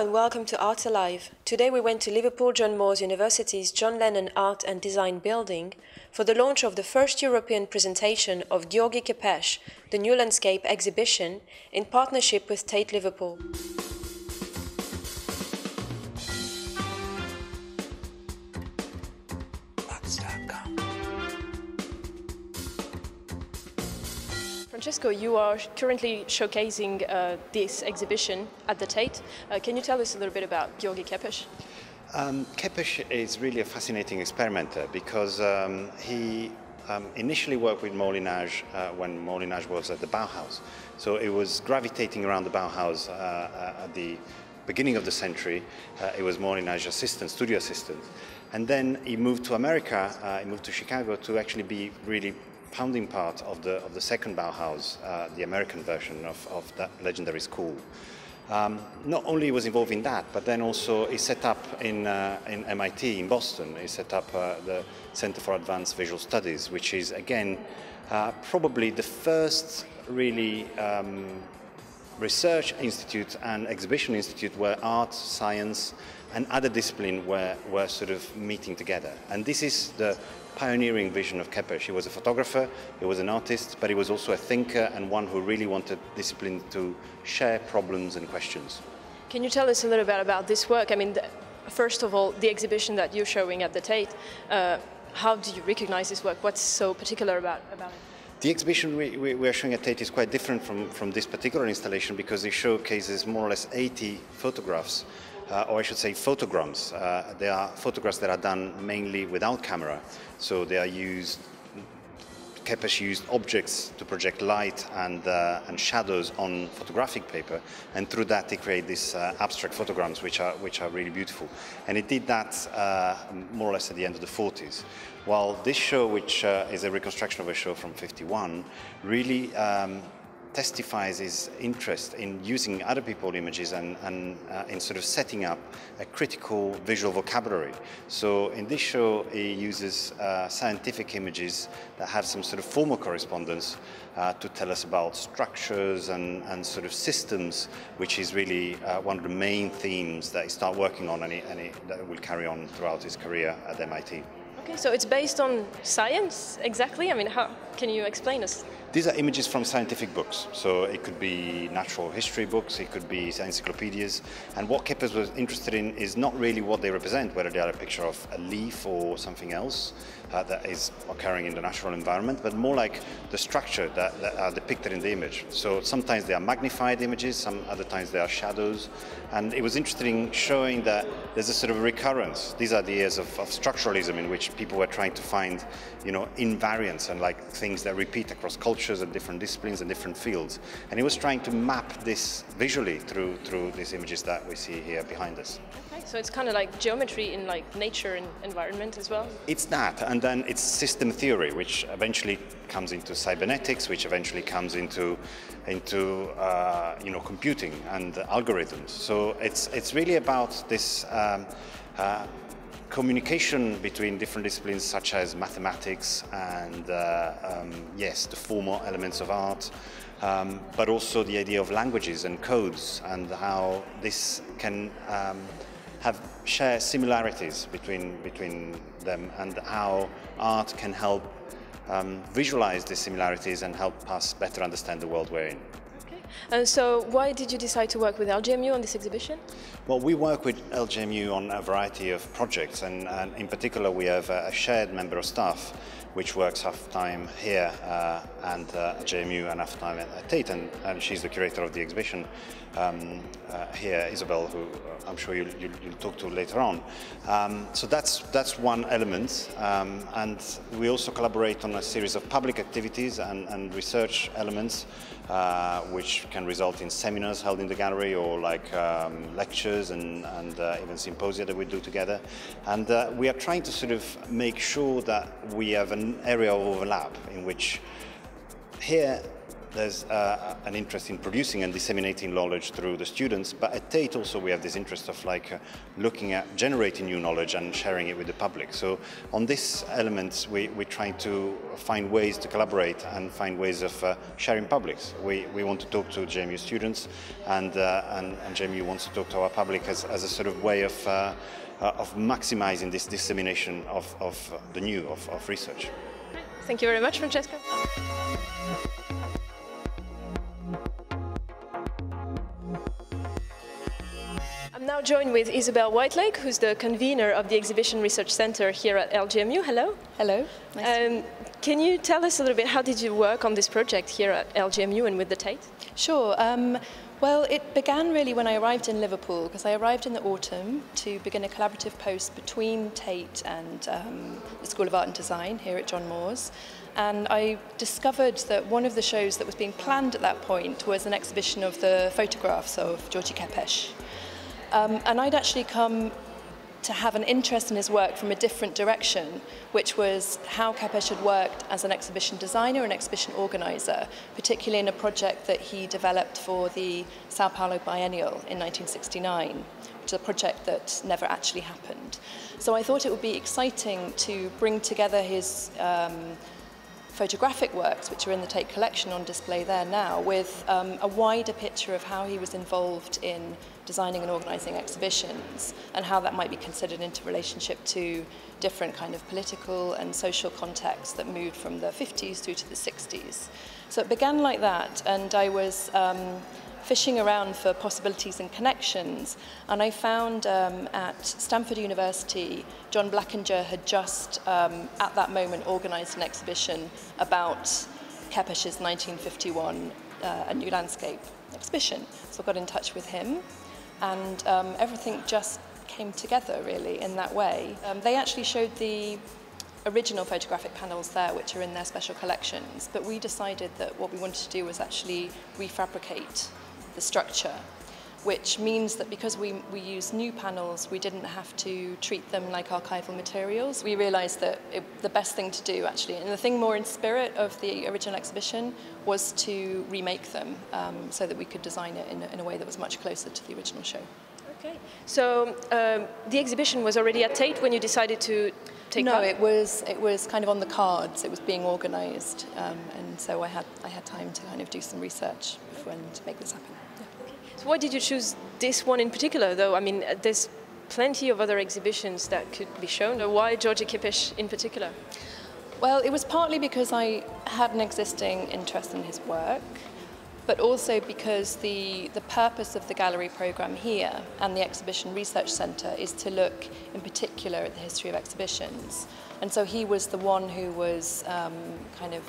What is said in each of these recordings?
And welcome to Art Alive. Today we went to Liverpool John Moores University's John Lennon Art and Design Building for the launch of the first European presentation of György Kepes, the New Landscape exhibition, in partnership with Tate Liverpool. Francesco, you are currently showcasing uh, this exhibition at the Tate. Uh, can you tell us a little bit about György Kepes? Um, is really a fascinating experimenter because um, he um, initially worked with Moholy-Nagy uh, when Moholy-Nagy was at the Bauhaus. So it was gravitating around the Bauhaus uh, uh, at the beginning of the century. Uh, it was Moholy-Nagy assistant, studio assistant. And then he moved to America, he moved to Chicago to actually be really founding part of the, of the second Bauhaus, uh, the American version of, of that legendary school. Um, not only was involved in that, but then also he set up in, uh, in MIT in Boston, he set up uh, the Center for Advanced Visual Studies, which is again uh, probably the first really um, research institute and exhibition institute where art, science, and other discipline were, were sort of meeting together. And this is the pioneering vision of Kepes. He was a photographer, he was an artist, but he was also a thinker and one who really wanted discipline to share problems and questions. Can you tell us a little bit about this work? I mean, the, first of all, the exhibition that you're showing at the Tate, uh, how do you recognize this work? What's so particular about, about it? The exhibition we, we, we, are showing at Tate is quite different from, from this particular installation because it showcases more or less 80 photographs uh, or I should say photograms. Uh, they are photographs that are done mainly without camera, so they are used Kepes used objects to project light and, uh, and shadows on photographic paper, and through that they create these uh, abstract photograms, which are, which are really beautiful. And he did that uh, more or less at the end of the 40s. While this show, which uh, is a reconstruction of a show from 51, really um, testifies his interest in using other people's images and, and uh, in sort of setting up a critical visual vocabulary. So in this show, he uses uh, scientific images that have some sort of formal correspondence uh, to tell us about structures and, and sort of systems, which is really uh, one of the main themes that he started working on and, he, and he, that will carry on throughout his career at MIT. Okay, so it's based on science, exactly? I mean, how can you explain us? These are images from scientific books. So it could be natural history books, it could be encyclopedias. And what Kepes was interested in is not really what they represent, whether they are a picture of a leaf or something else uh, that is occurring in the natural environment, but more like the structure that, that, are depicted in the image. So sometimes they are magnified images, some other times they are shadows. And it was interesting showing that there's a sort of recurrence. These are the years of, of structuralism in which people were trying to find, you know, invariants and like things that repeat across cultures and different disciplines and different fields. And he was trying to map this visually through, through these images that we see here behind us. Okay, so it's kind of like geometry in like nature and environment as well? It's that, and then it's system theory, which eventually comes into cybernetics, which eventually comes into into uh, you know computing and algorithms. So it's it's really about this um, uh, communication between different disciplines such as mathematics and, uh, um, yes, the formal elements of art, um, but also the idea of languages and codes and how this can um, have share similarities between, between them and how art can help um, visualize these similarities and help us better understand the world we're in. And so why did you decide to work with LJMU on this exhibition? Well, we work with LJMU on a variety of projects, and, and in particular, we have a shared member of staff which works half time here uh, and uh, at JMU and half time at, Tate, and, and, she's the curator of the exhibition um, uh, here, Isobel, who uh, I'm sure you'll, you'll, you'll, talk to later on. Um, so that's that's one element, um, and we also collaborate on a series of public activities and, and research elements uh, which can result in seminars held in the gallery or like um, lectures and, and uh, even symposia that we do together. And uh, we are trying to sort of make sure that we have an area of overlap in which here there's uh, an interest in producing and disseminating knowledge through the students, but at Tate also we have this interest of like uh, looking at generating new knowledge and sharing it with the public. So on these elements, we, we're trying to find ways to collaborate and find ways of uh, sharing publics. We, we want to talk to JMU students and, uh, and, and JMU wants to talk to our public as, as a sort of way of, uh, uh, of maximizing this dissemination of, of the new, of, of research. Thank you very much, Francesca. Now joined with Isobel Whitelegg, who's the convener of the Exhibition Research Center here at LJMU. Hello. Hello. Nice um, can you tell us a little bit how did you work on this project here at LJMU and with the Tate? Sure. Um, well, it began really when I arrived in Liverpool because I arrived in the autumn to begin a collaborative post between Tate and um, the School of Art and Design here at John Moores. And I discovered that one of the shows that was being planned at that point was an exhibition of the photographs of György Kepes. Um, and I'd actually come to have an interest in his work from a different direction, which was how Kepes had worked as an exhibition designer and exhibition organizer, particularly in a project that he developed for the Sao Paulo Biennial in 1969, which is a project that never actually happened. So I thought it would be exciting to bring together his um, photographic works, which are in the Tate collection on display there now, with um, a wider picture of how he was involved in designing and organising exhibitions and how that might be considered into relationship to different kind of political and social contexts that moved from the 50s through to the 60s. So it began like that, and I was um, fishing around for possibilities and connections, and I found um, at Stanford University, John Blakinger had just, um, at that moment, organised an exhibition about Kepes's 1951 uh, A New Landscape exhibition. So I got in touch with him, and um, everything just came together, really, in that way. Um, they actually showed the original photographic panels there, which are in their special collections, but we decided that what we wanted to do was actually refabricate the structure, which means that because we, we use new panels, we didn't have to treat them like archival materials. We realized that it, the best thing to do, actually, and the thing more in spirit of the original exhibition, was to remake them um, so that we could design it in a, in a way that was much closer to the original show. Okay, so um, the exhibition was already at Tate when you decided to take no, part? it was it was kind of on the cards. It was being organised, um, and so I had I had time to kind of do some research before and to make this happen. So why did you choose this one in particular, though? I mean, uh, there's plenty of other exhibitions that could be shown. Why György Kepes in particular? Well, it was partly because I had an existing interest in his work, but also because the, the purpose of the gallery program here and the Exhibition Research Centre is to look in particular at the history of exhibitions. And so he was the one who was um, kind of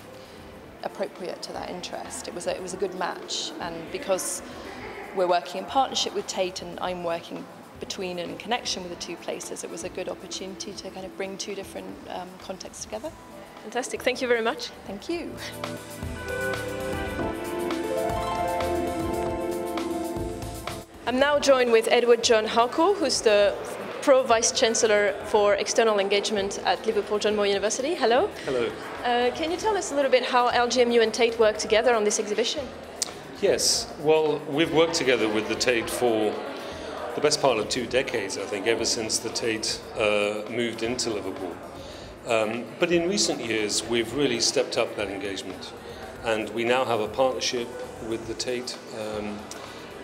appropriate to that interest. It was a, it was a good match, and because we're working in partnership with Tate and I'm working between and in connection with the two places, it was a good opportunity to kind of bring two different um, contexts together. Fantastic. Thank you very much. Thank you. I'm now joined with Edward John Harcourt, who's the Pro Vice Chancellor for External Engagement at Liverpool John Moore University. Hello. Hello. Uh, can you tell us a little bit how LJMU and Tate work together on this exhibition? Yes. Well, we've worked together with the Tate for the best part of two decades, I think, ever since the Tate uh, moved into Liverpool. Um, but in recent years, we've really stepped up that engagement. And we now have a partnership with the Tate. Um,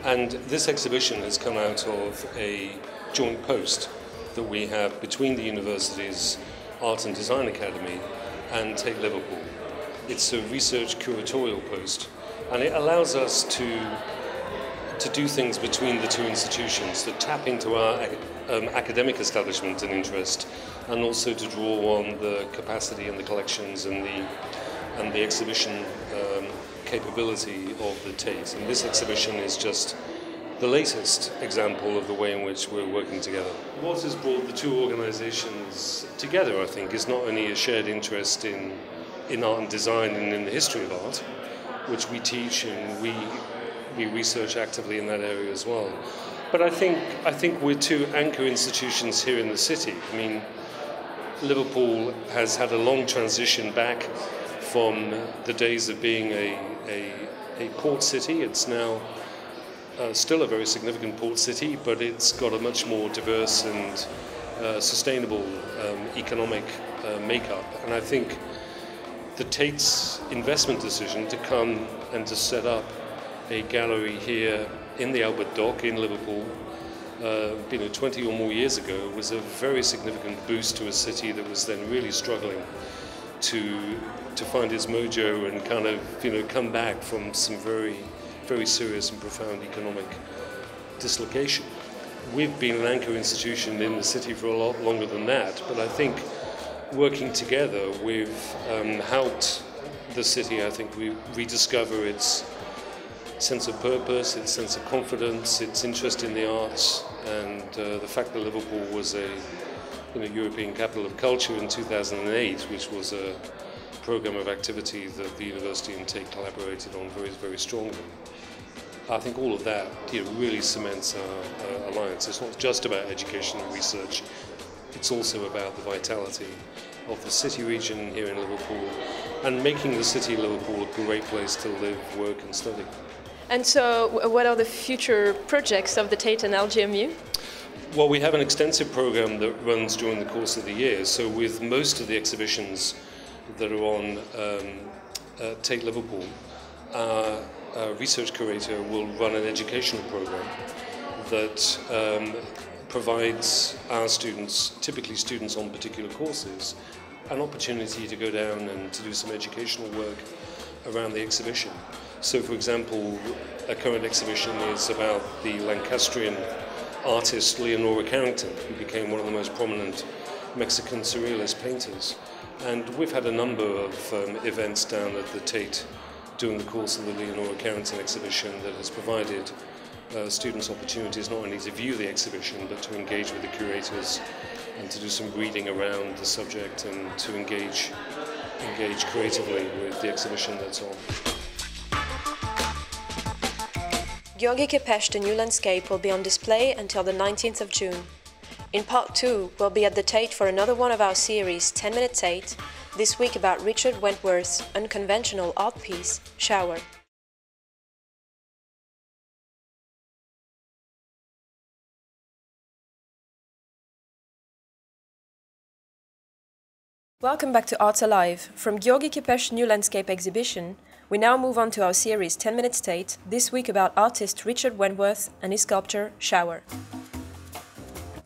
and this exhibition has come out of a joint post that we have between the university's Art and Design Academy and Tate Liverpool. It's a research curatorial post, and it allows us to to do things between the two institutions that tap into our um, academic establishment and interest, and also to draw on the capacity and the collections and the and the exhibition um, capability of the Tate. And this exhibition is just the latest example of the way in which we're working together. What has brought the two organizations together, I think, is not only a shared interest in, in art and design and in the history of art, which we teach and we, we research actively in that area as well. But I think, I think we're two anchor institutions here in the city. I mean, Liverpool has had a long transition back from the days of being a, a, a port city. It's now uh, still a very significant port city, but it's got a much more diverse and uh, sustainable um, economic uh, makeup. And I think the Tate's investment decision to come and to set up a gallery here in the Albert Dock in Liverpool, uh, you know, 20 or more years ago, was a very significant boost to a city that was then really struggling to to find its mojo and kind of you know come back from some very very serious and profound economic dislocation. We've been an anchor institution in the city for a lot longer than that, but I think working together, we've um, helped the city, I think, we rediscover its sense of purpose, its sense of confidence, its interest in the arts, and uh, the fact that Liverpool was a you know, European capital of culture in 2008, which was a program of activity that the university and Tate collaborated on very, very strongly. I think all of that you know, really cements our, our alliance. It's not just about education and research, it's also about the vitality of the city region here in Liverpool and making the city of Liverpool a great place to live, work, and study. And so, what are the future projects of the Tate and LJMU? Well, we have an extensive program that runs during the course of the year. So, with most of the exhibitions that are on um, uh, Tate Liverpool, our, our, research curator will run an educational program that um, provides our students, typically students on particular courses, an opportunity to go down and to do some educational work around the exhibition. So, for example, a current exhibition is about the Lancastrian artist Leonora Carrington, who became one of the most prominent Mexican surrealist painters. And we've had a number of um, events down at the Tate during the course of the Leonora Carrington exhibition that has provided uh, students opportunities not only to view the exhibition but to engage with the curators and to do some reading around the subject and to engage engage creatively with the exhibition that's on. Kepes, The New Landscape will be on display until the 19th of June. In part 2, we'll be at the Tate for another one of our series, 10 Minute Tate, this week about Richard Wentworth's unconventional art piece, Shower. Welcome back to Arts Alive. From György Kepes New Landscape exhibition, we now move on to our series 10 Minute Tate, this week about artist Richard Wentworth and his sculpture Shower.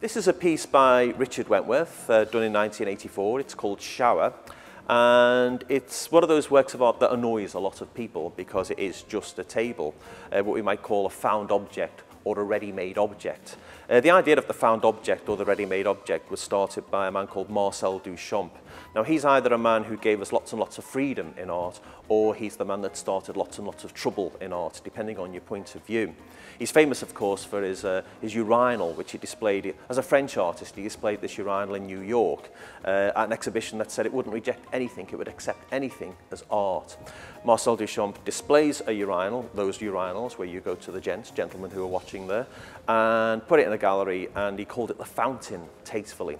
This is a piece by Richard Wentworth, uh, done in 1984. It's called Shower. And it's one of those works of art that annoys a lot of people because it is just a table, uh, what we might call a found object or a ready-made object. Uh, the idea of the found object or the ready-made object was started by a man called Marcel Duchamp. Now he's either a man who gave us lots and lots of freedom in art or he's the man that started lots and lots of trouble in art, depending on your point of view. He's famous, of course, for his, uh, his urinal, which he displayed as a French artist. He displayed this urinal in New York uh, at an exhibition that said it wouldn't reject anything, it would accept anything as art. Marcel Duchamp displays a urinal, those urinals where you go to the gents, gentlemen who are watching there, and put it in the gallery and he called it the fountain tastefully.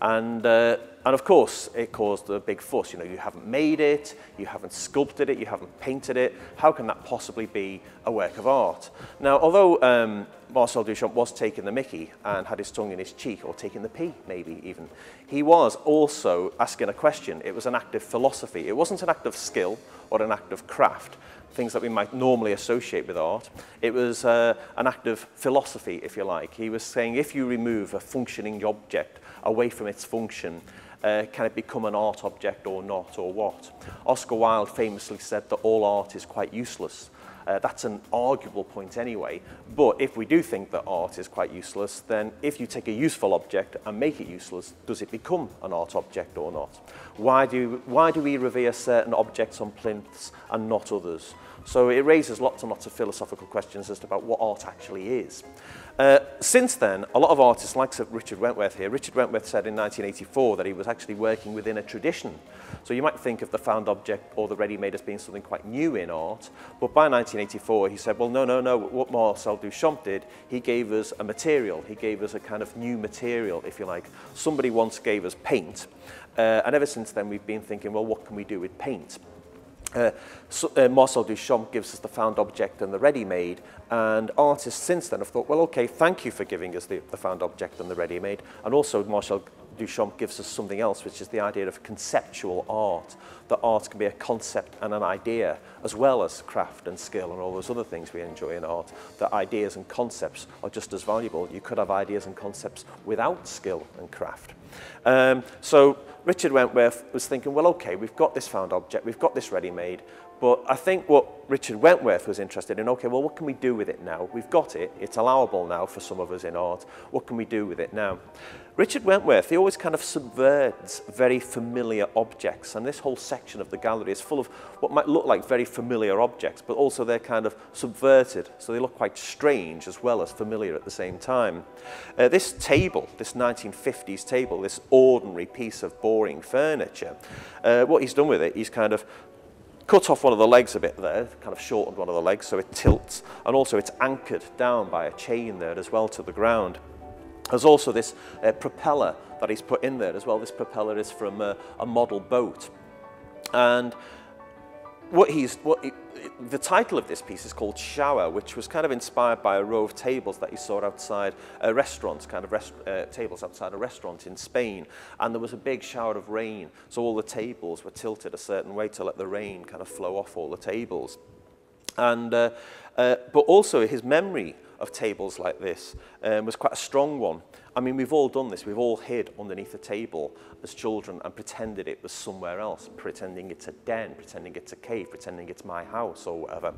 And, uh, and of course, it caused a big fuss. You know, you haven't made it, you haven't sculpted it, you haven't painted it. How can that possibly be a work of art? Now, although um, Marcel Duchamp was taking the mickey and had his tongue in his cheek, or taking the pee, maybe even, he was also asking a question. It was an act of philosophy. It wasn't an act of skill or an act of craft things that we might normally associate with art. It was uh, an act of philosophy, if you like. He was saying if you remove a functioning object away from its function, uh, can it become an art object or not, or what? Oscar Wilde famously said that all art is quite useless. Uh, that's an arguable point anyway, but if we do think that art is quite useless, then if you take a useful object and make it useless, does it become an art object or not? Why do, why do we revere certain objects on plinths and not others? So it raises lots and lots of philosophical questions as to about what art actually is. Uh, since then, a lot of artists, like Richard Wentworth here, Richard Wentworth said in 1984 that he was actually working within a tradition. So you might think of the found object or the ready-made as being something quite new in art, but by 1984 he said, well, no, no, no, what Marcel Duchamp did, he gave us a material, he gave us a kind of new material, if you like. Somebody once gave us paint, uh, and ever since then we've been thinking, well, what can we do with paint? Uh, uh, Marcel Duchamp gives us the found object and the ready-made, and artists since then have thought, well, okay, thank you for giving us the, the found object and the ready-made, and also Marcel Duchamp gives us something else, which is the idea of conceptual art, that art can be a concept and an idea, as well as craft and skill and all those other things we enjoy in art, that ideas and concepts are just as valuable. You could have ideas and concepts without skill and craft. Um, so Richard Wentworth was thinking, well, okay, we've got this found object, we've got this ready-made, but I think what Richard Wentworth was interested in, okay, well, what can we do with it now? We've got it, it's allowable now for some of us in art. What can we do with it now? Richard Wentworth, he always kind of subverts very familiar objects, and this whole section of the gallery is full of what might look like very familiar objects, but also they're kind of subverted, so they look quite strange as well as familiar at the same time. Uh, this table, this 1950s table, this ordinary piece of boring furniture, uh, what he's done with it, he's kind of cut off one of the legs a bit there, kind of shortened one of the legs so it tilts, and also it's anchored down by a chain there as well to the ground. There's also this uh, propeller that he's put in there as well. This propeller is from a, a model boat. And what he's, what he, the title of this piece is called Shower, which was kind of inspired by a row of tables that he saw outside a restaurant, kind of rest, uh, tables outside a restaurant in Spain. And there was a big shower of rain, so all the tables were tilted a certain way to let the rain kind of flow off all the tables. And, uh, uh, but also his memory of tables like this um, was quite a strong one. I mean, we've all done this. We've all hid underneath a table as children and pretended it was somewhere else, pretending it's a den, pretending it's a cave, pretending it's my house or whatever.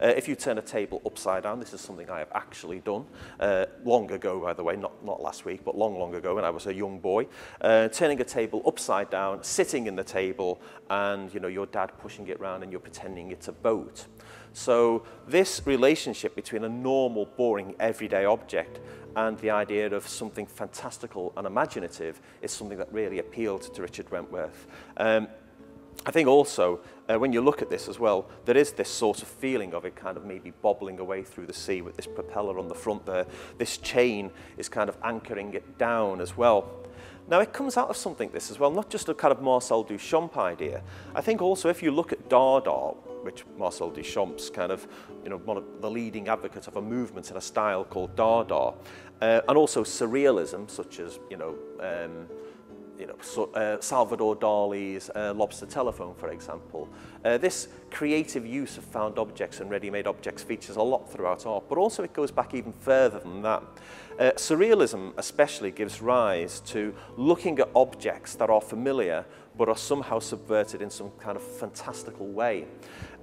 Uh, if you turn a table upside down, this is something I have actually done uh, long ago, by the way, not, not last week, but long, long ago when I was a young boy. Uh, turning a table upside down, sitting in the table, and you know your dad pushing it round and you're pretending it's a boat. So this relationship between a normal, boring, everyday object and the idea of something fantastical and imaginative is something that really appealed to Richard Wentworth. Um, I think also, uh, when you look at this as well, there is this sort of feeling of it kind of maybe bobbling away through the sea with this propeller on the front there. This chain is kind of anchoring it down as well. Now, it comes out of something, this as well, not just a kind of Marcel Duchamp idea. I think also if you look at Dada, which Marcel Duchamp's kind of, you know, one of the leading advocates of a movement and a style called Dada, uh, and also surrealism, such as, you know, um, you know, so, uh, Salvador Dali's uh, lobster telephone, for example. Uh, this creative use of found objects and ready-made objects features a lot throughout art, but also it goes back even further than that. Uh, surrealism especially gives rise to looking at objects that are familiar but are somehow subverted in some kind of fantastical way.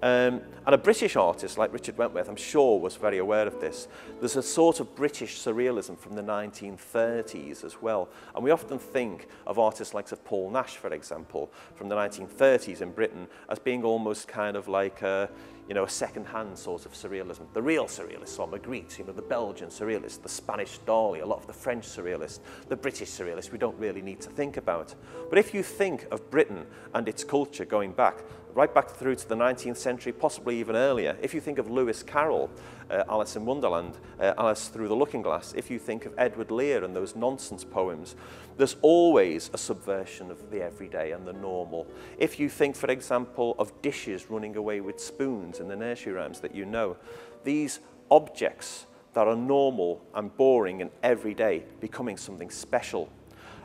Um, and a British artist like Richard Wentworth, I'm sure, was very aware of this. There's a sort of British surrealism from the 1930s as well. And we often think of artists like of Paul Nash, for example, from the 1930s in Britain, as being almost kind of like a, you know, a second-hand sort of surrealism. The real surrealists are Magritte, you know, the Belgian surrealists, the Spanish Dali, a lot of the French surrealists, the British surrealists we don't really need to think about. But if you think of Britain and its culture going back right back through to the 19th century, possibly even earlier. If you think of Lewis Carroll, uh, Alice in Wonderland, uh, Alice Through the Looking Glass, if you think of Edward Lear and those nonsense poems, there's always a subversion of the everyday and the normal. If you think, for example, of dishes running away with spoons in the nursery rhymes that you know, these objects that are normal and boring and everyday becoming something special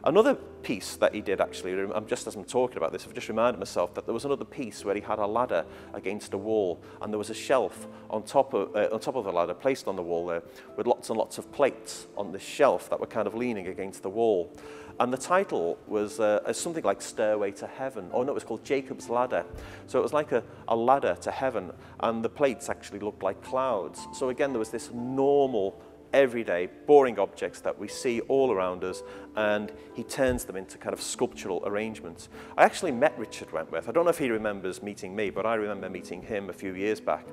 Another piece that he did actually, I'm just as I'm talking about this, I've just reminded myself that there was another piece where he had a ladder against a wall and there was a shelf on top of, uh, on top of the ladder placed on the wall there with lots and lots of plates on this shelf that were kind of leaning against the wall. And the title was uh, something like Stairway to Heaven, or no, it was called Jacob's Ladder. So it was like a, a ladder to heaven and the plates actually looked like clouds. So again, there was this normal everyday, boring objects that we see all around us, and he turns them into kind of sculptural arrangements. I actually met Richard Wentworth. I don't know if he remembers meeting me, but I remember meeting him a few years back.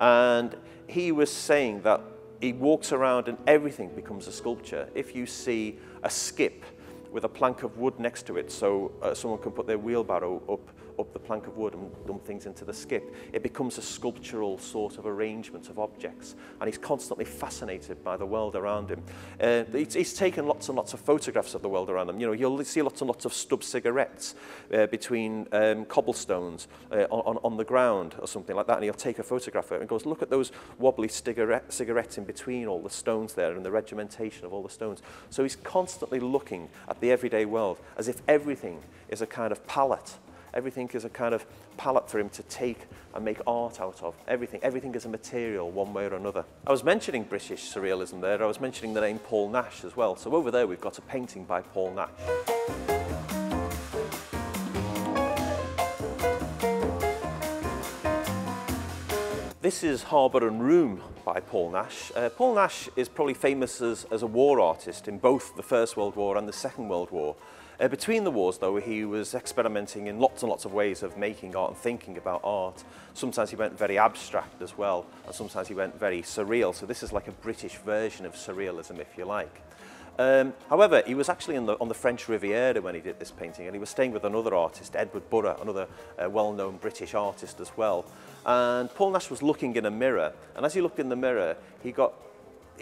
And he was saying that he walks around and everything becomes a sculpture. If you see a skip with a plank of wood next to it so uh, someone can put their wheelbarrow up up the plank of wood and dump things into the skip. It becomes a sculptural sort of arrangement of objects, and he's constantly fascinated by the world around him. Uh, he's, he's taken lots and lots of photographs of the world around him. You know, you'll see lots and lots of stub cigarettes uh, between um, cobblestones uh, on, on the ground or something like that, and he'll take a photograph of it and goes, look at those wobbly cigarette, cigarettes in between all the stones there and the regimentation of all the stones. So he's constantly looking at the everyday world as if everything is a kind of palette Everything is a kind of palette for him to take and make art out of. Everything, everything is a material one way or another. I was mentioning British surrealism there. I was mentioning the name Paul Nash as well. So over there we've got a painting by Paul Nash. This is Harbour and Room by Paul Nash. Uh, Paul Nash is probably famous as, as a war artist in both the First World War and the Second World War. Uh, between the wars, though, he was experimenting in lots and lots of ways of making art and thinking about art. Sometimes he went very abstract as well, and sometimes he went very surreal. So this is like a British version of surrealism, if you like. Um, however, he was actually the, on the French Riviera when he did this painting, and he was staying with another artist, Edward Burra, another uh, well-known British artist as well. And Paul Nash was looking in a mirror, and as he looked in the mirror, he got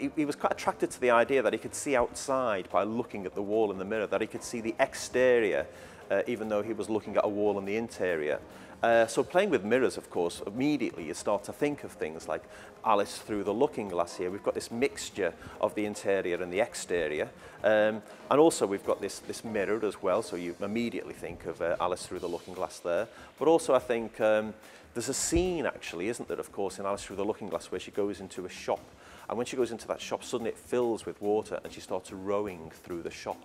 he, he was quite attracted to the idea that he could see outside by looking at the wall in the mirror, that he could see the exterior, uh, even though he was looking at a wall in the interior. Uh, so playing with mirrors, of course, immediately you start to think of things like Alice through the looking glass here. We've got this mixture of the interior and the exterior. Um, and also we've got this, this mirror as well, so you immediately think of uh, Alice through the looking glass there. But also I think um, there's a scene actually, isn't there, of course, in Alice through the looking glass where she goes into a shop And when she goes into that shop, suddenly it fills with water and she starts rowing through the shop.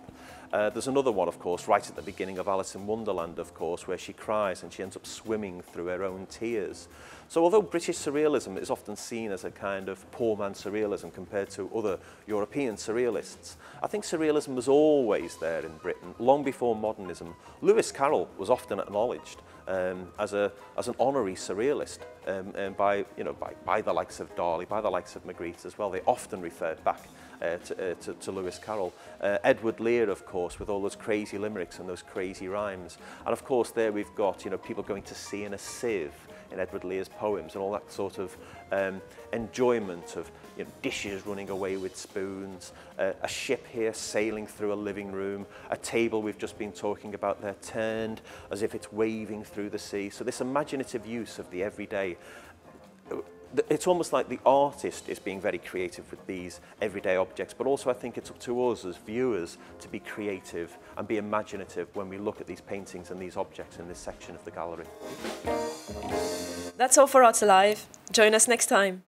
Uh, there's another one, of course, right at the beginning of Alice in Wonderland, of course, where she cries and she ends up swimming through her own tears. So although British surrealism is often seen as a kind of poor man surrealism compared to other European surrealists, I think surrealism was always there in Britain, long before modernism. Lewis Carroll was often acknowledged um, as, a, as an honorary surrealist um, and by, you know, by, by the likes of Dali, by the likes of Magritte as well. They often referred back uh, to, uh, to, to Lewis Carroll. Uh, Edward Lear, of course, with all those crazy limericks and those crazy rhymes. And of course, there we've got, you know, people going to sea in a sieve in Edward Lear's poems and all that sort of um, enjoyment of you know, dishes running away with spoons, uh, a ship here sailing through a living room, a table we've just been talking about there turned as if it's waving through the sea. So this imaginative use of the everyday it's almost like the artist is being very creative with these everyday objects, but also I think it's up to us as viewers to be creative and be imaginative when we look at these paintings and these objects in this section of the gallery. That's all for Arts Alive. Join us next time.